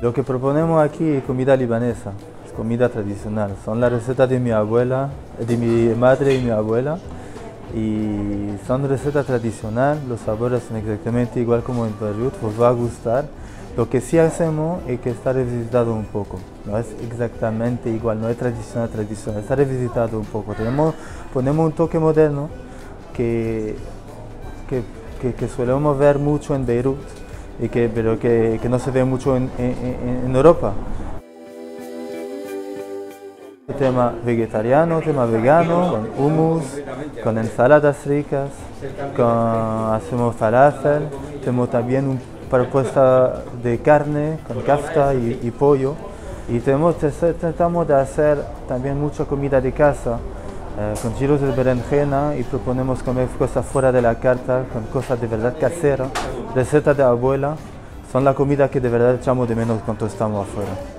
Lo que proponemos aquí es comida libanesa, es comida tradicional. Son las recetas de mi abuela, de mi madre y mi abuela. Y son recetas tradicionales, los sabores son exactamente igual como en Beirut, os va a gustar. Lo que sí hacemos es que está revisitado un poco, no es exactamente igual, no es tradicional, tradicional, está revisitado un poco. Tenemos, ponemos un toque moderno que, que, que, que solemos ver mucho en Beirut, y que, pero que, que no se ve mucho en, en, en Europa. Tema vegetariano, tema vegano, con hummus, con ensaladas ricas, con, hacemos falafel, tenemos también una propuesta de carne con kafta y, y pollo y tenemos, tratamos de hacer también mucha comida de casa eh, con giros de berenjena y proponemos comer cosas fuera de la carta, con cosas de verdad caseras, recetas de abuela, son la comida que de verdad echamos de menos cuando estamos afuera.